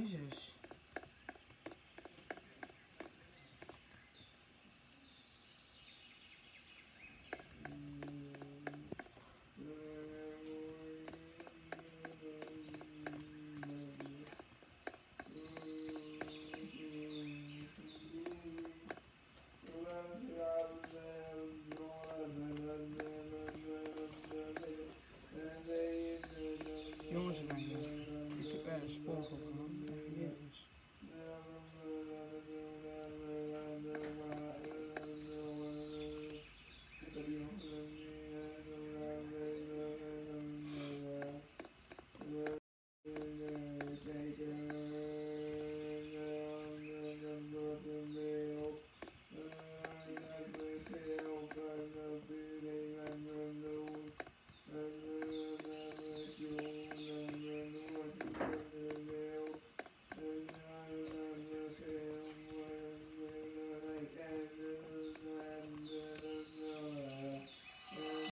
Beijos. Jongens, mijn. Ik heb ergens.